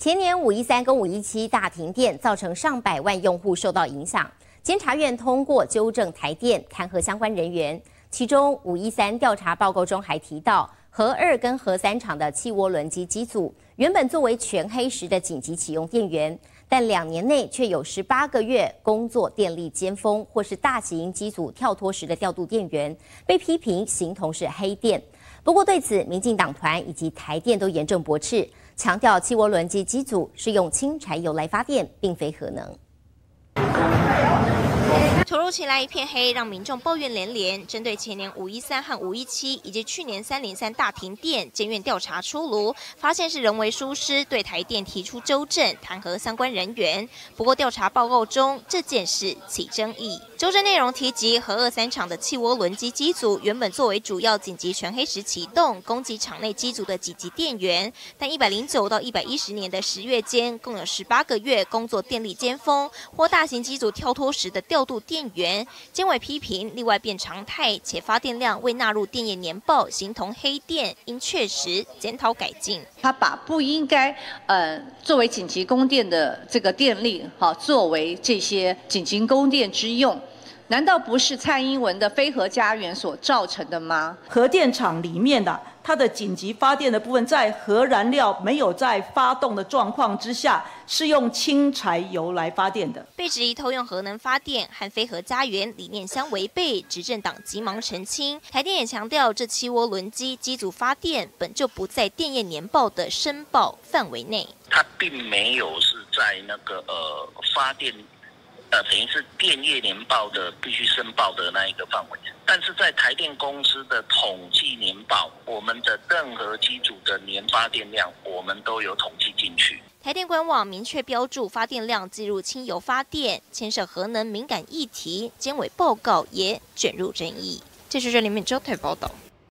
前年五一三跟五一七大停电，造成上百万用户受到影响。监察院通过纠正台电弹劾相关人员，其中五一三调查报告中还提到，核二跟核三厂的气涡轮机机组原本作为全黑时的紧急启用电源，但两年内却有十八个月工作电力尖峰或是大型机组跳脱时的调度电源，被批评形同是黑电。不过对此，民进党团以及台电都严重驳斥，强调汽涡轮机机组是用氢柴油来发电，并非核能。突如其来一片黑，让民众抱怨连连。针对前年五一三和五一七，以及去年三零三大停电，监院调查出炉，发现是人为疏失，对台电提出纠正，弹劾相关人员。不过调查报告中这件事起争议。纠正内容提及，核二三厂的气涡轮机机组原本作为主要紧急全黑时启动，供给厂内机组的紧急电源，但一百零九到一百一十年的十月间，共有十八个月工作电力尖峰或大型机组跳脱时的调度电。源，监委批评例外变常态，且发电量未纳入电业年报，形同黑电，应确实检讨改进。他把不应该呃作为紧急供电的这个电力，哈，作为这些紧急供电之用，难道不是蔡英文的飞核家园所造成的吗？核电厂里面的。它的紧急发电的部分，在核燃料没有在发动的状况之下，是用轻柴油来发电的。被质疑偷用核能发电和飞核家园理念相违背，执政党急忙澄清。台电也强调，这七涡轮机机组发电本就不在电业年报的申报范围内。它并没有是在那个呃发电。呃，等于是电业年报的必须申报的那一个范围，但是在台电公司的统计年报，我们的任何机组的年发电量，我们都有统计进去。台电官网明确标注发电量计入轻油发电，牵涉核能敏感议题，监委报告也卷入争议。这是这里面周台报道。